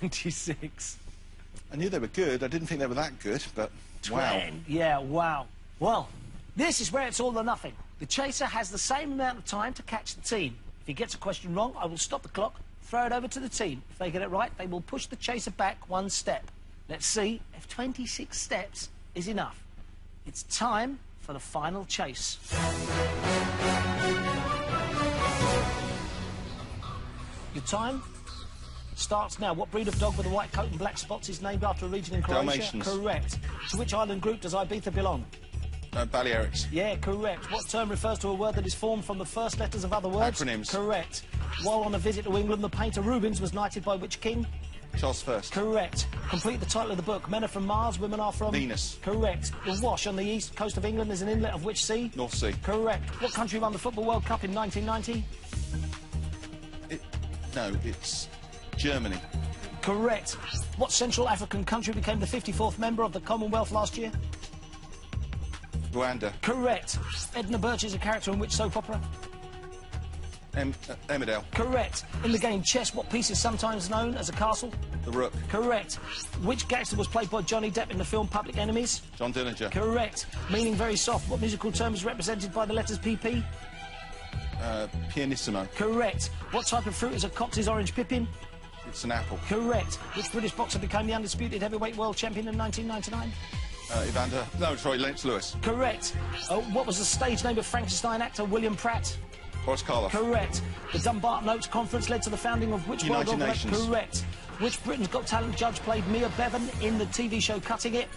26. I knew they were good. I didn't think they were that good, but wow. Ten. Yeah, wow. Well, this is where it's all or nothing. The chaser has the same amount of time to catch the team. If he gets a question wrong, I will stop the clock, throw it over to the team. If they get it right, they will push the chaser back one step. Let's see if 26 steps is enough. It's time for the final chase. Your time starts now. What breed of dog with a white coat and black spots is named after a region in Croatia? Dalmatians. Correct. To which island group does Ibiza belong? Uh, Balearics. Yeah, correct. What term refers to a word that is formed from the first letters of other words? Acronyms. Correct. While on a visit to England, the painter Rubens was knighted by which king? Charles First. Correct. Complete the title of the book. Men are from Mars, women are from... Venus. Correct. The Wash on the east coast of England is an inlet of which sea? North Sea. Correct. What country won the Football World Cup in 1990? It, no, it's Germany. Correct. What Central African country became the 54th member of the Commonwealth last year? Rwanda. Correct. Edna Birch is a character in which soap opera? Em, uh, Emmerdale. Correct. In the game chess, what piece is sometimes known as a castle? The Rook. Correct. Which gangster was played by Johnny Depp in the film Public Enemies? John Dillinger. Correct. Meaning very soft. What musical term is represented by the letters PP? Uh, Pianissimo. Correct. What type of fruit is a Cox's orange pippin? It's an apple. Correct. Which British boxer became the undisputed heavyweight world champion in 1999? Uh, Evander. No, sorry, Lennox Lewis. Correct. Uh, what was the stage name of Frankenstein actor William Pratt? Boris Karloff. Correct. The Dumbarton Oaks Conference led to the founding of which United world organi- Nations. Correct. Which Britain's Got Talent judge played Mia Bevan in the TV show Cutting It?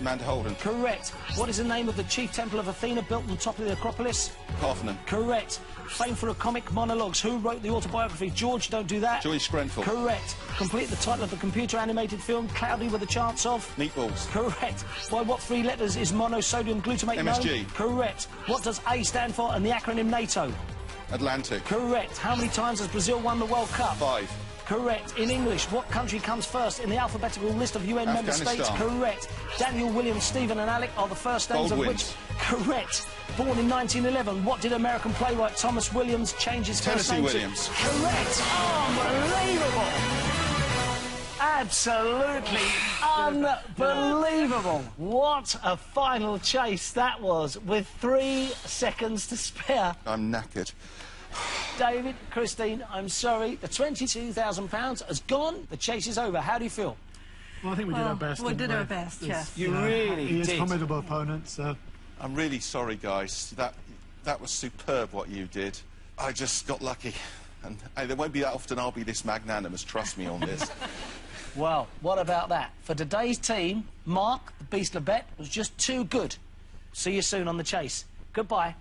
Amanda Holden. Correct. What is the name of the chief temple of Athena built on top of the Acropolis? Parthenon. Correct. Famed for a comic monologues. Who wrote the autobiography? George, don't do that. Joyce Grenfell. Correct. Complete the title of the computer animated film Cloudy with a Chance of? Meatballs. Correct. By what three letters is monosodium glutamate MSG. known? Correct. What does A stand for and the acronym NATO? Atlantic. Correct. How many times has Brazil won the World Cup? Five. Correct. In English, what country comes first in the alphabetical list of UN member states? Correct. Daniel, William, Stephen and Alec are the first names of which? Correct. Born in 1911, what did American playwright Thomas Williams change his first Tennessee name Williams. to? Correct. Unbelievable. Absolutely unbelievable. What a final chase that was with three seconds to spare. I'm knackered. David, Christine, I'm sorry. The £22,000 has gone. The chase is over. How do you feel? Well, I think we did Well, our best. we didn't did our best, It's, yes. You really he is did. formidable opponent, so I'm really sorry, guys. That that was superb what you did. I just got lucky. And hey, there won't be that often I'll be this magnanimous. Trust me on this. Well, what about that? For today's team, Mark, the Beast Labbett, was just too good. See you soon on the chase. Goodbye.